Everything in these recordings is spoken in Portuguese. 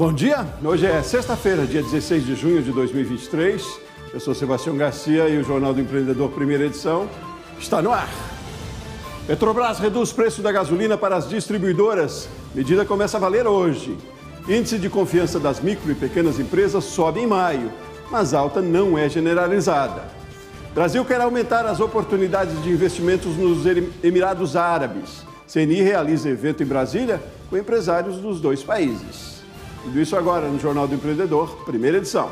Bom dia, hoje é sexta-feira, dia 16 de junho de 2023. Eu sou Sebastião Garcia e o Jornal do Empreendedor, primeira edição, está no ar. Petrobras reduz preço da gasolina para as distribuidoras. Medida começa a valer hoje. Índice de confiança das micro e pequenas empresas sobe em maio, mas alta não é generalizada. Brasil quer aumentar as oportunidades de investimentos nos Emirados Árabes. CNI realiza evento em Brasília com empresários dos dois países. Tudo isso agora no Jornal do Empreendedor, primeira edição.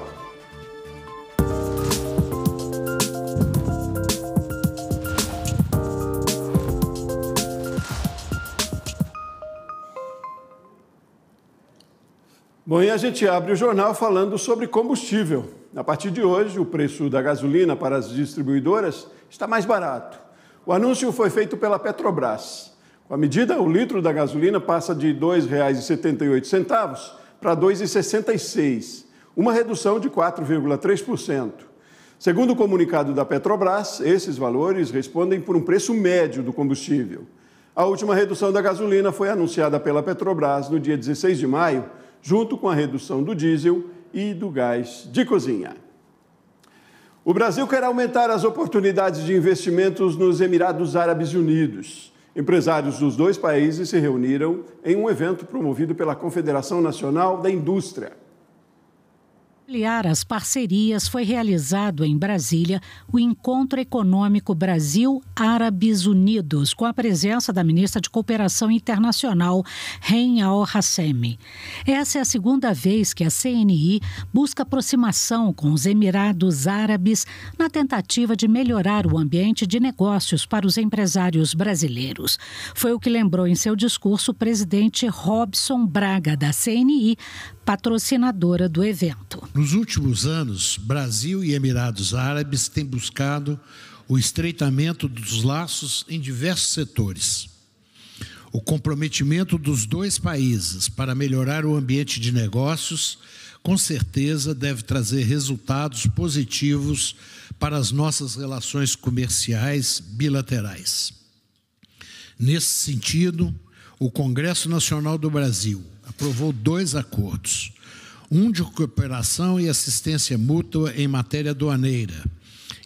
Bom, e a gente abre o jornal falando sobre combustível. A partir de hoje, o preço da gasolina para as distribuidoras está mais barato. O anúncio foi feito pela Petrobras. Com a medida, o litro da gasolina passa de R$ 2,78 para R$ 2,66, uma redução de 4,3%. Segundo o comunicado da Petrobras, esses valores respondem por um preço médio do combustível. A última redução da gasolina foi anunciada pela Petrobras no dia 16 de maio junto com a redução do diesel e do gás de cozinha. O Brasil quer aumentar as oportunidades de investimentos nos Emirados Árabes Unidos. Empresários dos dois países se reuniram em um evento promovido pela Confederação Nacional da Indústria ampliar as parcerias, foi realizado em Brasília o Encontro Econômico Brasil-Árabes Unidos, com a presença da ministra de Cooperação Internacional, Ren Al-Hassemi. Essa é a segunda vez que a CNI busca aproximação com os Emirados Árabes na tentativa de melhorar o ambiente de negócios para os empresários brasileiros. Foi o que lembrou em seu discurso o presidente Robson Braga, da CNI, patrocinadora do evento. Nos últimos anos, Brasil e Emirados Árabes têm buscado o estreitamento dos laços em diversos setores. O comprometimento dos dois países para melhorar o ambiente de negócios, com certeza, deve trazer resultados positivos para as nossas relações comerciais bilaterais. Nesse sentido, o Congresso Nacional do Brasil aprovou dois acordos: um de cooperação e assistência mútua em matéria aduaneira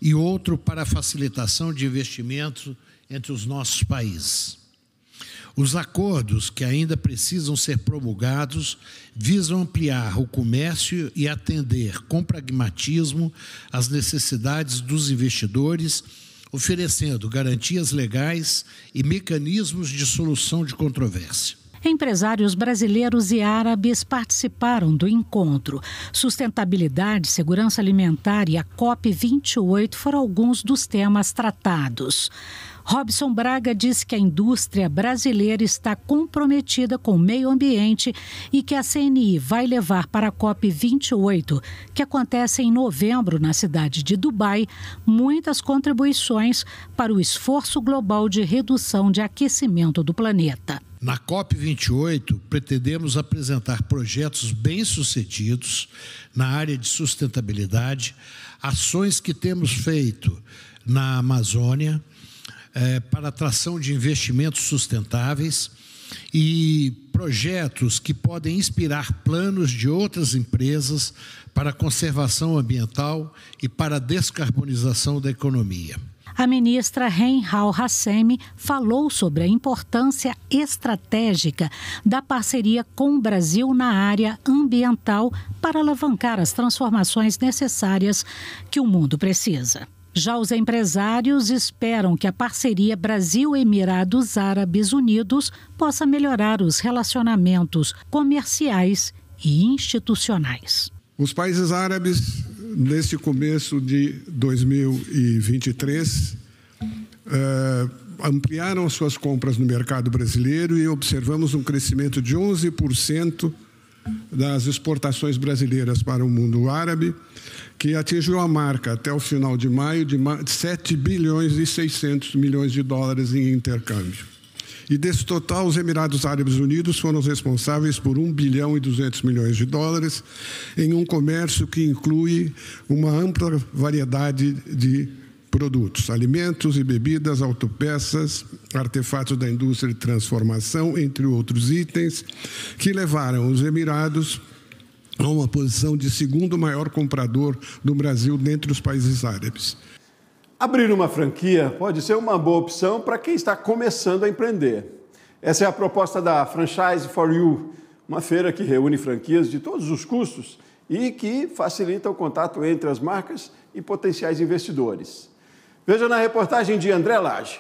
e outro para facilitação de investimentos entre os nossos países. Os acordos que ainda precisam ser promulgados visam ampliar o comércio e atender com pragmatismo as necessidades dos investidores oferecendo garantias legais e mecanismos de solução de controvérsia. Empresários brasileiros e árabes participaram do encontro. Sustentabilidade, segurança alimentar e a COP28 foram alguns dos temas tratados. Robson Braga diz que a indústria brasileira está comprometida com o meio ambiente e que a CNI vai levar para a COP28, que acontece em novembro na cidade de Dubai, muitas contribuições para o esforço global de redução de aquecimento do planeta. Na COP28, pretendemos apresentar projetos bem-sucedidos na área de sustentabilidade, ações que temos feito na Amazônia, é, para atração de investimentos sustentáveis e projetos que podem inspirar planos de outras empresas para conservação ambiental e para descarbonização da economia. A ministra Reinhal Hassemi falou sobre a importância estratégica da parceria com o Brasil na área ambiental para alavancar as transformações necessárias que o mundo precisa. Já os empresários esperam que a parceria Brasil-Emirados Árabes Unidos possa melhorar os relacionamentos comerciais e institucionais. Os países árabes, neste começo de 2023, eh, ampliaram suas compras no mercado brasileiro e observamos um crescimento de 11% das exportações brasileiras para o mundo árabe que atingiu a marca até o final de maio de 7 bilhões e 600 milhões de dólares em intercâmbio. E desse total, os Emirados Árabes Unidos foram responsáveis por 1 bilhão e 200 milhões de dólares em um comércio que inclui uma ampla variedade de produtos, alimentos e bebidas, autopeças, artefatos da indústria de transformação, entre outros itens, que levaram os Emirados a uma posição de segundo maior comprador do Brasil dentre os países árabes. Abrir uma franquia pode ser uma boa opção para quem está começando a empreender. Essa é a proposta da Franchise for You, uma feira que reúne franquias de todos os custos e que facilita o contato entre as marcas e potenciais investidores. Veja na reportagem de André Lage.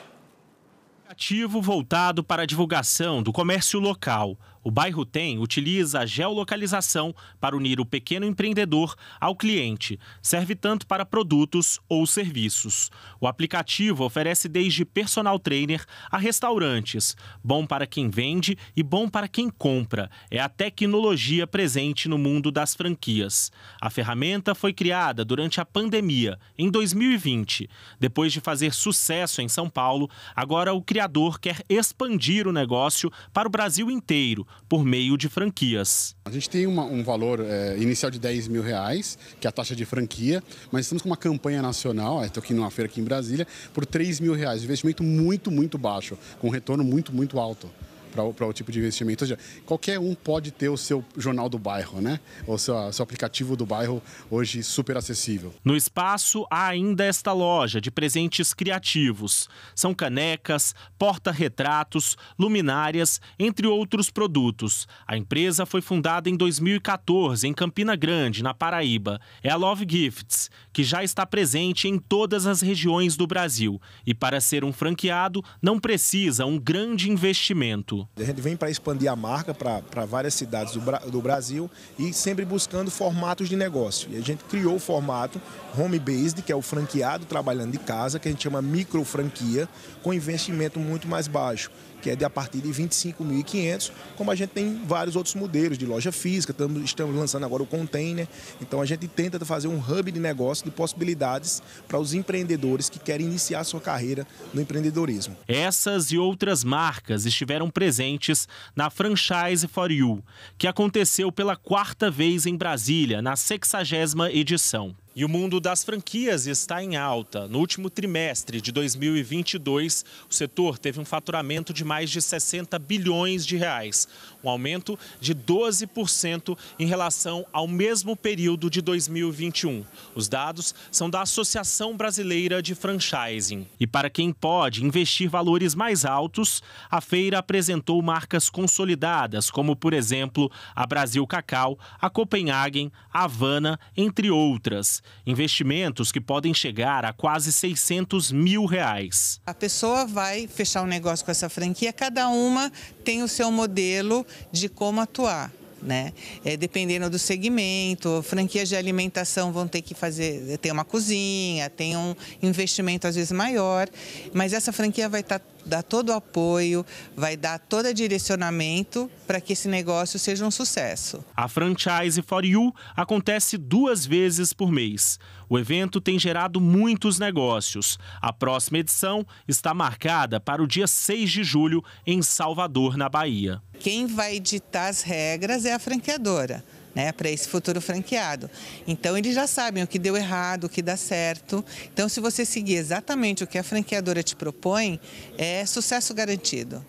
Ativo voltado para a divulgação do comércio local. O bairro Tem utiliza a geolocalização para unir o pequeno empreendedor ao cliente. Serve tanto para produtos ou serviços. O aplicativo oferece desde personal trainer a restaurantes. Bom para quem vende e bom para quem compra. É a tecnologia presente no mundo das franquias. A ferramenta foi criada durante a pandemia, em 2020. Depois de fazer sucesso em São Paulo, agora o criador quer expandir o negócio para o Brasil inteiro por meio de franquias. A gente tem uma, um valor é, inicial de 10 mil reais, que é a taxa de franquia, mas estamos com uma campanha nacional, estou aqui numa feira aqui em Brasília, por 3 mil reais. Investimento muito, muito baixo, com retorno muito, muito alto para o tipo de investimento. Ou seja, qualquer um pode ter o seu jornal do bairro, né? Ou seu, seu aplicativo do bairro hoje super acessível. No espaço há ainda esta loja de presentes criativos. São canecas, porta-retratos, luminárias, entre outros produtos. A empresa foi fundada em 2014 em Campina Grande, na Paraíba. É a Love Gifts, que já está presente em todas as regiões do Brasil. E para ser um franqueado, não precisa um grande investimento. A gente vem para expandir a marca para várias cidades do, do, Brasil e sempre buscando formatos de negócio. E a gente criou o formato home based, que é o franqueado trabalhando de casa, que a gente chama micro franquia, com investimento muito mais baixo que é de a partir de 25.500, como a gente tem vários outros modelos de loja física, estamos, estamos lançando agora o container. Então a gente tenta fazer um hub de negócio, de possibilidades para os empreendedores que querem iniciar sua carreira no empreendedorismo. Essas e outras marcas estiveram presentes na Franchise for You, que aconteceu pela quarta vez em Brasília, na 60 edição. E o mundo das franquias está em alta. No último trimestre de 2022, o setor teve um faturamento de mais de 60 bilhões de reais, um aumento de 12% em relação ao mesmo período de 2021. Os dados são da Associação Brasileira de Franchising. E para quem pode investir valores mais altos, a feira apresentou marcas consolidadas, como por exemplo a Brasil Cacau, a Copenhagen, a Havana, entre outras investimentos que podem chegar a quase 600 mil reais. A pessoa vai fechar um negócio com essa franquia, cada uma tem o seu modelo de como atuar. Né? É, dependendo do segmento, franquias de alimentação vão ter que fazer, ter uma cozinha, tem um investimento às vezes maior, mas essa franquia vai estar tá dar todo o apoio, vai dar todo direcionamento para que esse negócio seja um sucesso. A Franchise for You acontece duas vezes por mês. O evento tem gerado muitos negócios. A próxima edição está marcada para o dia 6 de julho em Salvador, na Bahia. Quem vai ditar as regras é a franqueadora né, para esse futuro franqueado. Então eles já sabem o que deu errado, o que dá certo. Então se você seguir exatamente o que a franqueadora te propõe, é sucesso garantido.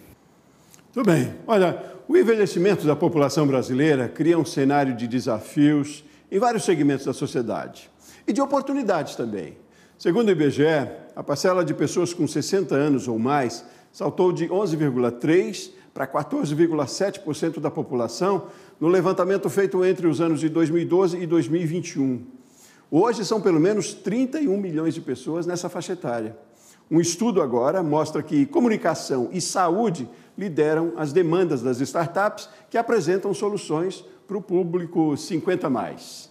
Tudo bem. Olha, o envelhecimento da população brasileira cria um cenário de desafios em vários segmentos da sociedade e de oportunidades também. Segundo o IBGE, a parcela de pessoas com 60 anos ou mais saltou de 11,3 para 14,7% da população no levantamento feito entre os anos de 2012 e 2021. Hoje são pelo menos 31 milhões de pessoas nessa faixa etária. Um estudo agora mostra que comunicação e saúde lideram as demandas das startups que apresentam soluções para o público 50 mais.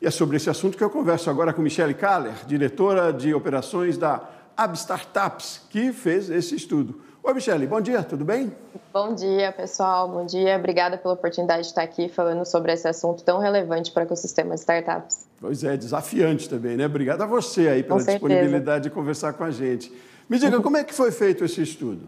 E é sobre esse assunto que eu converso agora com Michelle Kaller, diretora de operações da Abstartups, que fez esse estudo. Oi, Michele, bom dia, tudo bem? Bom dia, pessoal, bom dia. Obrigada pela oportunidade de estar aqui falando sobre esse assunto tão relevante para o ecossistema de startups. Pois é, desafiante também, né? Obrigado a você aí pela disponibilidade de conversar com a gente. Me diga, como é que foi feito esse estudo?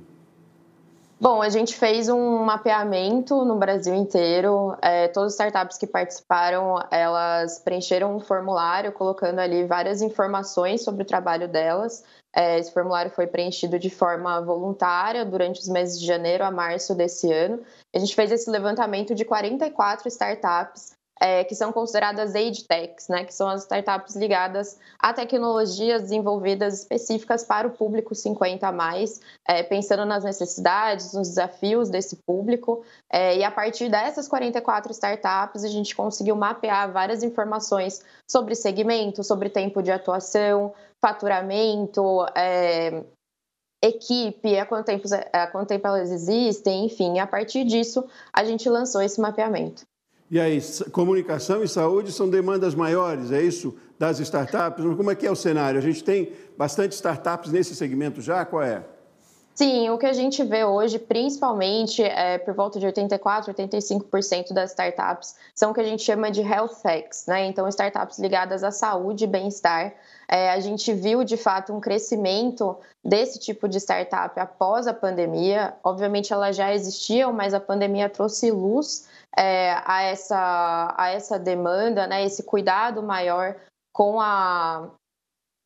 Bom, a gente fez um mapeamento no Brasil inteiro. É, todas as startups que participaram, elas preencheram um formulário colocando ali várias informações sobre o trabalho delas. É, esse formulário foi preenchido de forma voluntária durante os meses de janeiro a março desse ano. A gente fez esse levantamento de 44 startups é, que são consideradas age techs, né, que são as startups ligadas a tecnologias desenvolvidas específicas para o público 50 a mais, é, pensando nas necessidades, nos desafios desse público. É, e a partir dessas 44 startups, a gente conseguiu mapear várias informações sobre segmento, sobre tempo de atuação, faturamento, é, equipe, há quanto, tempo, há quanto tempo elas existem, enfim. A partir disso, a gente lançou esse mapeamento. E aí, comunicação e saúde são demandas maiores, é isso? Das startups? Como é que é o cenário? A gente tem bastante startups nesse segmento já? Qual é? Sim, o que a gente vê hoje, principalmente é, por volta de 84%, 85% das startups são o que a gente chama de health techs, né? Então, startups ligadas à saúde e bem-estar. É, a gente viu, de fato, um crescimento desse tipo de startup após a pandemia. Obviamente, elas já existiam, mas a pandemia trouxe luz é, a, essa, a essa demanda, né, esse cuidado maior com a,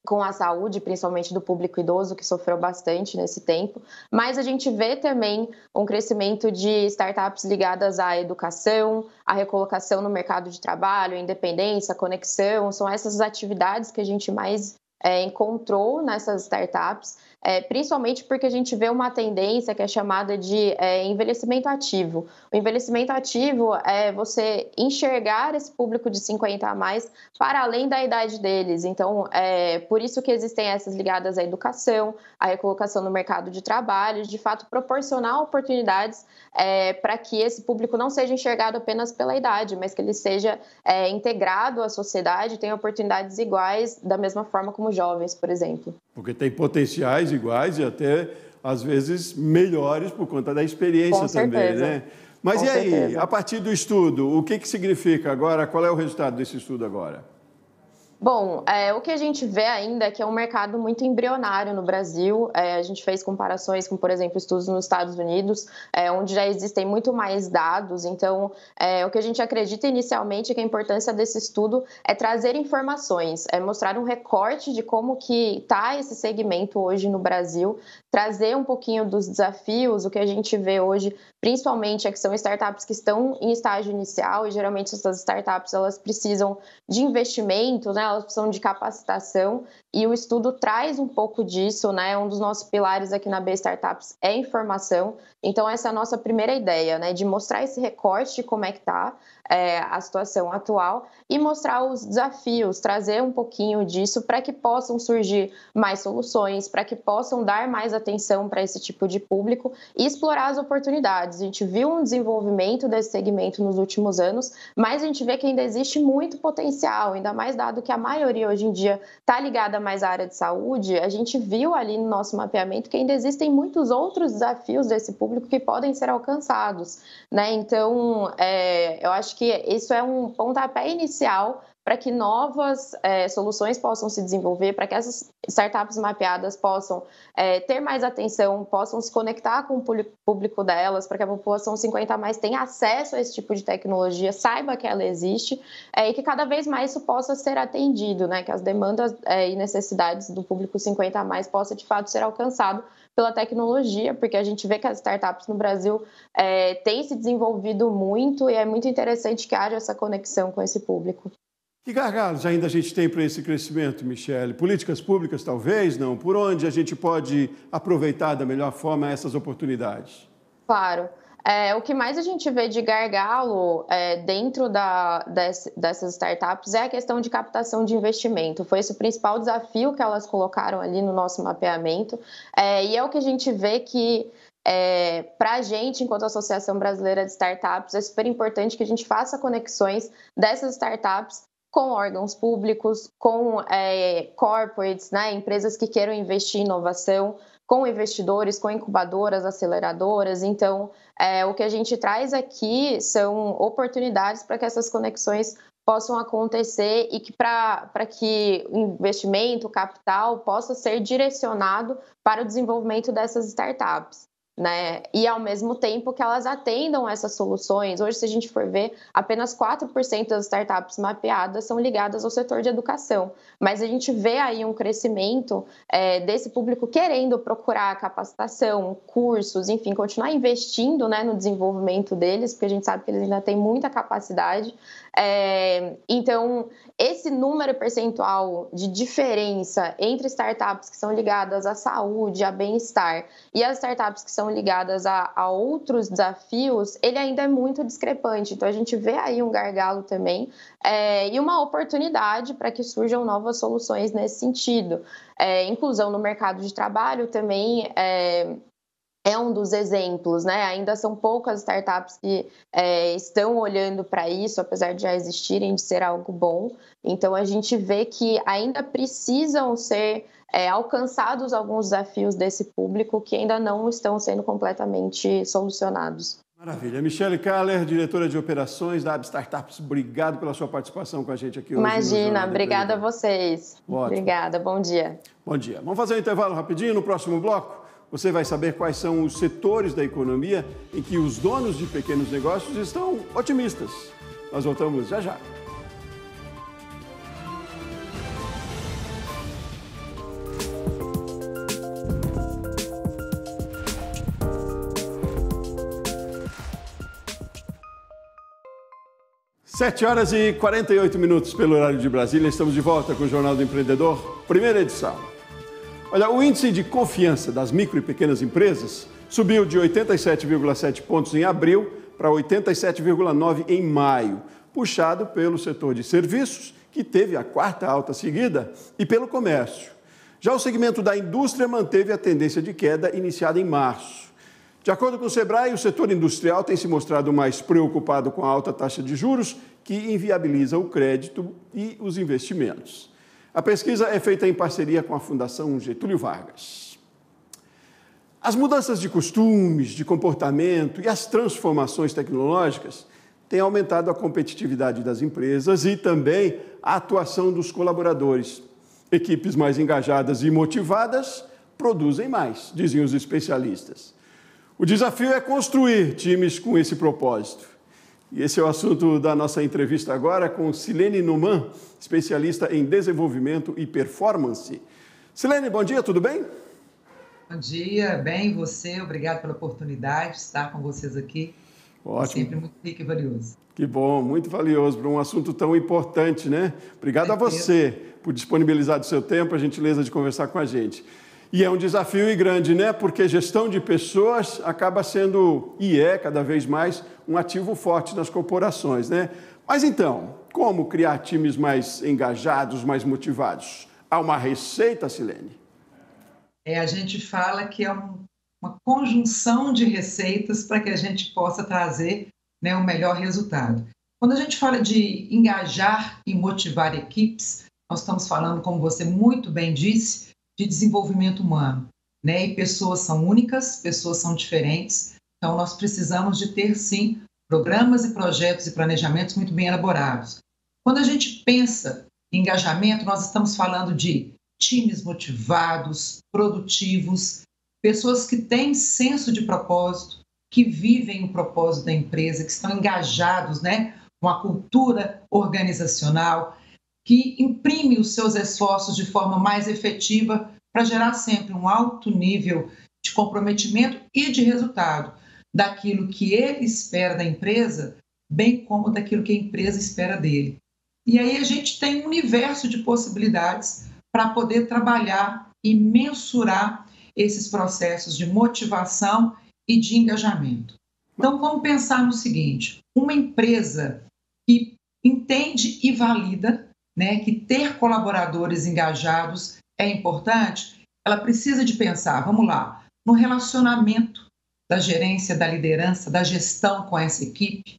com a saúde, principalmente do público idoso, que sofreu bastante nesse tempo. Mas a gente vê também um crescimento de startups ligadas à educação, à recolocação no mercado de trabalho, independência, conexão. São essas atividades que a gente mais é, encontrou nessas startups é, principalmente porque a gente vê uma tendência que é chamada de é, envelhecimento ativo. O envelhecimento ativo é você enxergar esse público de 50 a mais para além da idade deles. Então, é por isso que existem essas ligadas à educação, à recolocação no mercado de trabalho, de fato proporcionar oportunidades é, para que esse público não seja enxergado apenas pela idade, mas que ele seja é, integrado à sociedade, tenha oportunidades iguais da mesma forma como jovens, por exemplo. Porque tem potenciais iguais e até, às vezes, melhores por conta da experiência também, né? Mas Com e aí, certeza. a partir do estudo, o que, que significa agora? Qual é o resultado desse estudo agora? Bom, é, o que a gente vê ainda é que é um mercado muito embrionário no Brasil. É, a gente fez comparações com, por exemplo, estudos nos Estados Unidos, é, onde já existem muito mais dados. Então, é, o que a gente acredita inicialmente é que a importância desse estudo é trazer informações, é mostrar um recorte de como que está esse segmento hoje no Brasil, trazer um pouquinho dos desafios, o que a gente vê hoje, principalmente é que são startups que estão em estágio inicial e geralmente essas startups elas precisam de investimento, né? Elas precisam de capacitação e o estudo traz um pouco disso, né? Um dos nossos pilares aqui na B Startups é informação. Então essa é a nossa primeira ideia, né? De mostrar esse recorte de como é que tá é, a situação atual e mostrar os desafios, trazer um pouquinho disso para que possam surgir mais soluções, para que possam dar mais atenção para esse tipo de público e explorar as oportunidades. A gente viu um desenvolvimento desse segmento nos últimos anos, mas a gente vê que ainda existe muito potencial, ainda mais dado que a maioria hoje em dia está ligada mais à área de saúde. A gente viu ali no nosso mapeamento que ainda existem muitos outros desafios desse público que podem ser alcançados, né? Então, é, eu acho que isso é um pontapé inicial para que novas é, soluções possam se desenvolver, para que essas startups mapeadas possam é, ter mais atenção, possam se conectar com o público delas, para que a população 50 mais tenha acesso a esse tipo de tecnologia, saiba que ela existe é, e que cada vez mais isso possa ser atendido, né? que as demandas e necessidades do público 50 mais possa de fato ser alcançado pela tecnologia, porque a gente vê que as startups no Brasil é, têm se desenvolvido muito e é muito interessante que haja essa conexão com esse público. Que gargalos ainda a gente tem para esse crescimento, Michele? Políticas públicas, talvez, não? Por onde a gente pode aproveitar da melhor forma essas oportunidades? Claro. É, o que mais a gente vê de gargalo é, dentro da, desse, dessas startups é a questão de captação de investimento. Foi esse o principal desafio que elas colocaram ali no nosso mapeamento. É, e é o que a gente vê que é, para a gente, enquanto Associação Brasileira de Startups, é super importante que a gente faça conexões dessas startups com órgãos públicos, com é, corporates, né, empresas que queiram investir em inovação, com investidores, com incubadoras, aceleradoras. Então, é, o que a gente traz aqui são oportunidades para que essas conexões possam acontecer e que para que investimento, capital, possa ser direcionado para o desenvolvimento dessas startups. Né? E ao mesmo tempo que elas atendam essas soluções. Hoje, se a gente for ver, apenas 4% das startups mapeadas são ligadas ao setor de educação. Mas a gente vê aí um crescimento é, desse público querendo procurar capacitação, cursos, enfim, continuar investindo né, no desenvolvimento deles, porque a gente sabe que eles ainda têm muita capacidade. É, então, esse número percentual de diferença entre startups que são ligadas à saúde, a bem-estar, e as startups que são ligadas a, a, outros desafios, ele ainda é muito discrepante. Então, a gente vê aí um gargalo também é, e uma oportunidade para que surjam novas soluções nesse sentido. É, inclusão no mercado de trabalho também é, é um dos exemplos, né? Ainda são poucas startups que é, estão olhando para isso, apesar de já existirem, de ser algo bom. Então a gente vê que ainda precisam ser é, alcançados alguns desafios desse público que ainda não estão sendo completamente solucionados. Maravilha. Michele Kaller, diretora de operações da Ab Startups, obrigado pela sua participação com a gente aqui hoje. Imagina, obrigada a vocês. Ótimo. Obrigada, bom dia. Bom dia. Vamos fazer um intervalo rapidinho no próximo bloco? Você vai saber quais são os setores da economia em que os donos de pequenos negócios estão otimistas. Nós voltamos já já. Sete horas e 48 minutos pelo horário de Brasília. Estamos de volta com o Jornal do Empreendedor, primeira edição. Olha, o índice de confiança das micro e pequenas empresas subiu de 87,7 pontos em abril para 87,9 em maio, puxado pelo setor de serviços, que teve a quarta alta seguida, e pelo comércio. Já o segmento da indústria manteve a tendência de queda iniciada em março. De acordo com o Sebrae, o setor industrial tem se mostrado mais preocupado com a alta taxa de juros, que inviabiliza o crédito e os investimentos. A pesquisa é feita em parceria com a Fundação Getúlio Vargas. As mudanças de costumes, de comportamento e as transformações tecnológicas têm aumentado a competitividade das empresas e também a atuação dos colaboradores. Equipes mais engajadas e motivadas produzem mais, dizem os especialistas. O desafio é construir times com esse propósito. E esse é o assunto da nossa entrevista agora com Silene Numan, especialista em desenvolvimento e performance. Silene, bom dia, tudo bem? Bom dia, bem, você, obrigado pela oportunidade de estar com vocês aqui. Ótimo. É sempre muito rico e valioso. Que bom, muito valioso para um assunto tão importante, né? Obrigado a você por disponibilizar do seu tempo, a gentileza de conversar com a gente. E é um desafio grande, né? Porque gestão de pessoas acaba sendo, e é cada vez mais, um ativo forte nas corporações, né? Mas então, como criar times mais engajados, mais motivados? Há uma receita, Silene? É, a gente fala que é um, uma conjunção de receitas para que a gente possa trazer né, o melhor resultado. Quando a gente fala de engajar e motivar equipes, nós estamos falando, como você muito bem disse, de desenvolvimento humano. Né? E pessoas são únicas, pessoas são diferentes, então nós precisamos de ter, sim, programas e projetos e planejamentos muito bem elaborados. Quando a gente pensa em engajamento, nós estamos falando de times motivados, produtivos, pessoas que têm senso de propósito, que vivem o propósito da empresa, que estão engajados né, com a cultura organizacional, que imprime os seus esforços de forma mais efetiva para gerar sempre um alto nível de comprometimento e de resultado daquilo que ele espera da empresa, bem como daquilo que a empresa espera dele. E aí a gente tem um universo de possibilidades para poder trabalhar e mensurar esses processos de motivação e de engajamento. Então, vamos pensar no seguinte: uma empresa que entende e valida né, que ter colaboradores engajados é importante, ela precisa de pensar, vamos lá, no relacionamento da gerência, da liderança, da gestão com essa equipe.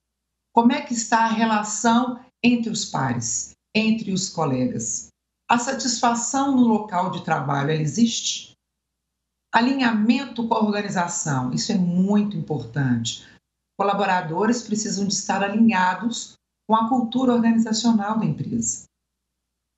Como é que está a relação entre os pares, entre os colegas? A satisfação no local de trabalho, ela existe? Alinhamento com a organização, isso é muito importante. Colaboradores precisam de estar alinhados com a cultura organizacional da empresa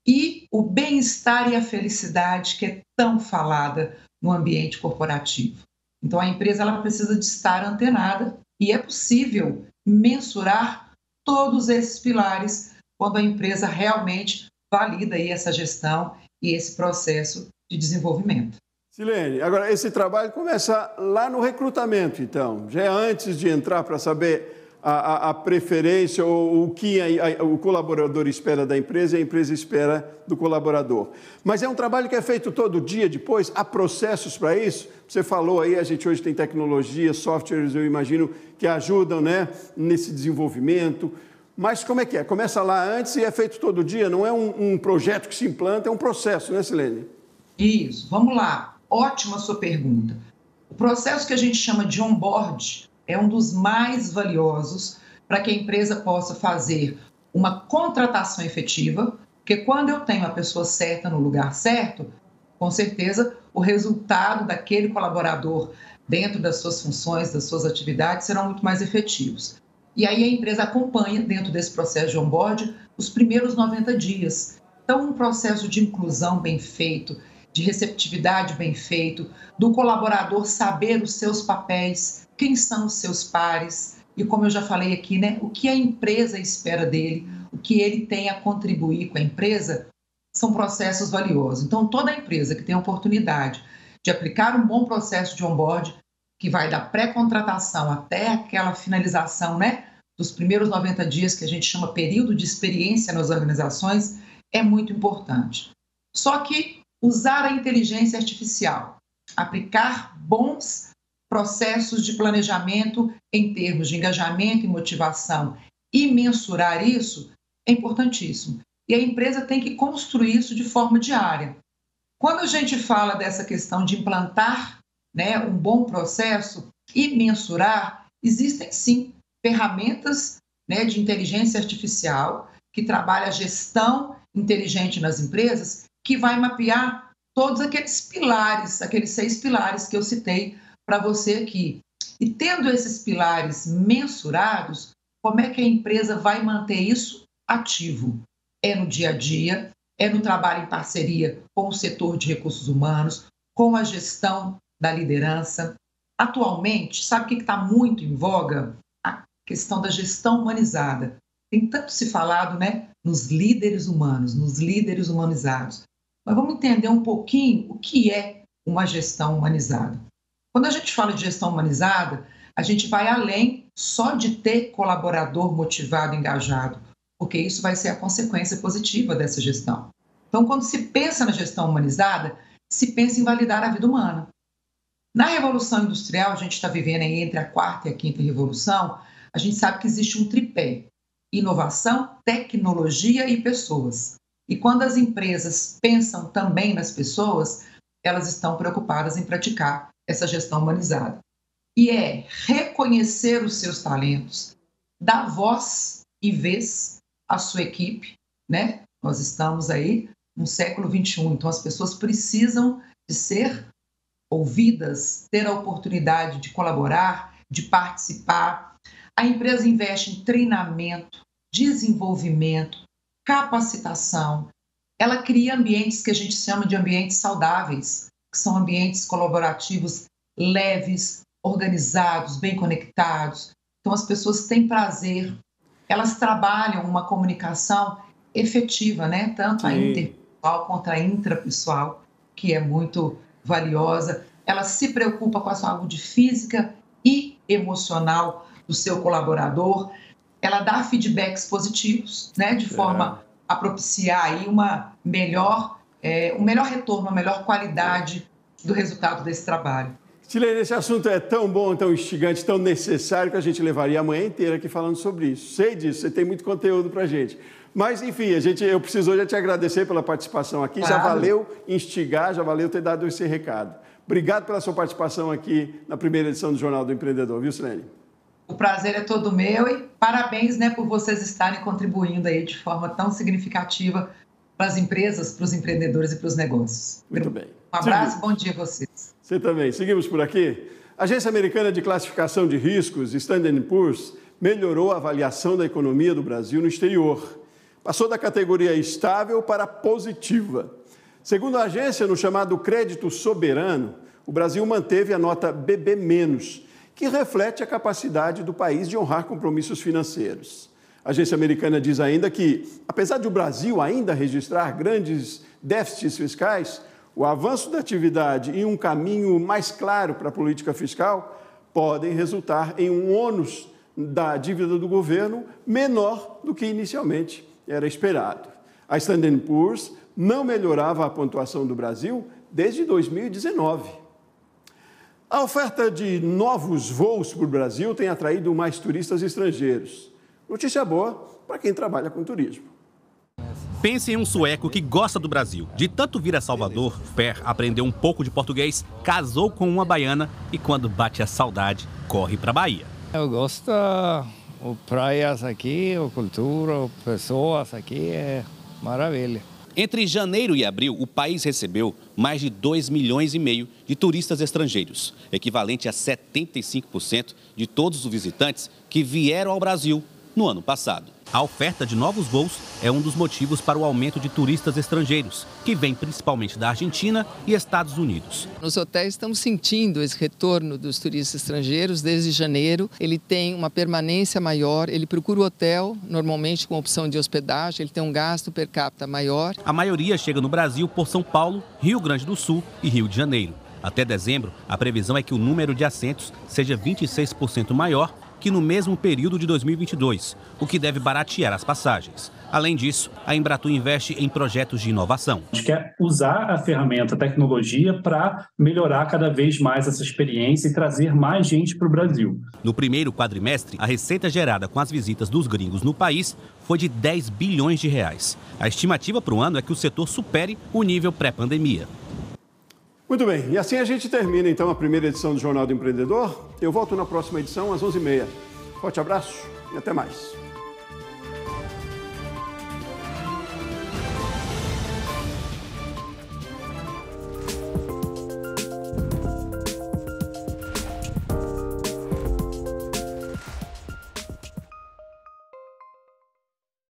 e o bem-estar e a felicidade que é tão falada no ambiente corporativo. Então a empresa ela precisa de estar antenada e é possível mensurar todos esses pilares quando a empresa realmente valida aí essa gestão e esse processo de desenvolvimento. Silene, agora esse trabalho começa lá no recrutamento, então, já é antes de entrar para saber a, a, a, preferência ou o que a, o colaborador espera da empresa e a empresa espera do colaborador. Mas é um trabalho que é feito todo dia depois, há processos para isso. Você falou aí, a gente hoje tem tecnologia, softwares, eu imagino, que ajudam né, nesse desenvolvimento. Mas como é que é? Começa lá antes e é feito todo dia, não é um, um projeto que se implanta, é um processo, né, Silene? Isso, vamos lá. Ótima sua pergunta. O processo que a gente chama de onboard é um dos mais valiosos para que a empresa possa fazer uma contratação efetiva, porque quando eu tenho a pessoa certa no lugar certo, com certeza o resultado daquele colaborador dentro das suas funções, das suas atividades, serão muito mais efetivos. E aí a empresa acompanha dentro desse processo de onboard os primeiros 90 dias. Então, um processo de inclusão bem feito, de receptividade bem feito, do colaborador saber os seus papéis, quem são os seus pares e como eu já falei aqui, né, o que a empresa espera dele, o que ele tem a contribuir com a empresa, são processos valiosos. Então, toda empresa que tem a oportunidade de aplicar um bom processo de onboard, que vai da pré-contratação até aquela finalização, né, dos primeiros 90 dias que a gente chama período de experiência nas organizações, é muito importante. Só que usar a inteligência artificial, aplicar bons processos de planejamento em termos de engajamento e motivação e mensurar isso é importantíssimo. E a empresa tem que construir isso de forma diária. Quando a gente fala dessa questão de implantar né, um bom processo e mensurar, existem sim ferramentas né, de inteligência artificial que trabalha a gestão inteligente nas empresas que vai mapear todos aqueles pilares, aqueles seis pilares que eu citei para você aqui. E tendo esses pilares mensurados, como é que a empresa vai manter isso ativo? É no dia a dia, é no trabalho em parceria com o setor de recursos humanos, com a gestão da liderança. Atualmente, sabe o que está muito em voga? A questão da gestão humanizada. Tem tanto se falado né, nos líderes humanos, nos líderes humanizados. Mas vamos entender um pouquinho o que é uma gestão humanizada. Quando a gente fala de gestão humanizada, a gente vai além só de ter colaborador motivado, engajado, porque isso vai ser a consequência positiva dessa gestão. Então, quando se pensa na gestão humanizada, se pensa em validar a vida humana. Na Revolução Industrial, a gente está vivendo aí entre a quarta e a quinta revolução, a gente sabe que existe um tripé: inovação, tecnologia e pessoas. E quando as empresas pensam também nas pessoas, elas estão preocupadas em praticar essa gestão humanizada. E é reconhecer os seus talentos, dar voz e vez à sua equipe, né? Nós estamos aí no século 21, então as pessoas precisam de ser ouvidas, ter a oportunidade de colaborar, de participar. A empresa investe em treinamento, desenvolvimento, capacitação. Ela cria ambientes que a gente chama de ambientes saudáveis, que são ambientes colaborativos leves, organizados, bem conectados. Então as pessoas têm prazer, elas trabalham uma comunicação efetiva, né? Tanto a interpessoal quanto a intrapessoal, que é muito valiosa. Ela se preocupa com a saúde física e emocional do seu colaborador ela dá feedbacks positivos, né, de forma é. a propiciar aí uma melhor, é, um melhor retorno, uma melhor qualidade do resultado desse trabalho. Silene, esse assunto é tão bom, tão instigante, tão necessário que a gente levaria a manhã inteira aqui falando sobre isso. Sei disso, você tem muito conteúdo para a gente. Mas, enfim, a gente, eu preciso hoje te agradecer pela participação aqui. Claro. Já valeu instigar, já valeu ter dado esse recado. Obrigado pela sua participação aqui na primeira edição do Jornal do Empreendedor, viu, Silene? O prazer é todo meu e parabéns né, por vocês estarem contribuindo aí de forma tão significativa para as empresas, para os empreendedores e para os negócios. Muito bem. Um abraço, bom dia a vocês. Você também. Seguimos por aqui. A Agência Americana de Classificação de Riscos, Standard Poor's, melhorou a avaliação da economia do Brasil no exterior. Passou da categoria estável para positiva. Segundo a agência, no chamado crédito soberano, o Brasil manteve a nota BB-, que reflete a capacidade do país de honrar compromissos financeiros. A agência americana diz ainda que, apesar de o Brasil ainda registrar grandes déficits fiscais, o avanço da atividade e um caminho mais claro para a política fiscal podem resultar em um ônus da dívida do governo menor do que inicialmente era esperado. A Standard Poor's não melhorava a pontuação do Brasil desde 2019. A oferta de novos voos para o Brasil tem atraído mais turistas estrangeiros. Notícia boa para quem trabalha com turismo. Pense em um sueco que gosta do Brasil. De tanto vir a Salvador, Per aprendeu um pouco de português, casou com uma baiana e quando bate a saudade, corre para a Bahia. Eu gosto das praias aqui, a cultura, pessoas aqui, é maravilha. Entre janeiro e abril, o país recebeu mais de 2 milhões e meio de turistas estrangeiros, equivalente a 75% de todos os visitantes que vieram ao Brasil no ano passado. A oferta de novos voos é um dos motivos para o aumento de turistas estrangeiros, que vêm principalmente da Argentina e Estados Unidos. Nos hotéis estamos sentindo esse retorno dos turistas estrangeiros desde janeiro. Ele tem uma permanência maior, ele procura o hotel, normalmente com opção de hospedagem, ele tem um gasto per capita maior. A maioria chega no Brasil por São Paulo, Rio Grande do Sul e Rio de Janeiro. Até dezembro, a previsão é que o número de assentos seja 26% maior que no mesmo período de 2022, o que deve baratear as passagens. Além disso, a Embratur investe em projetos de inovação. A gente quer usar a ferramenta, a tecnologia, para melhorar cada vez mais essa experiência e trazer mais gente para o Brasil. No primeiro quadrimestre, a receita gerada com as visitas dos gringos no país foi de 10 bilhões de reais. A estimativa para o ano é que o setor supere o nível pré-pandemia. Muito bem, e assim a gente termina então a primeira edição do Jornal do Empreendedor. Eu volto na próxima edição às 11h30. Forte abraço e até mais.